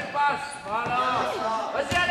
Três. Vai lá. Rapaziada.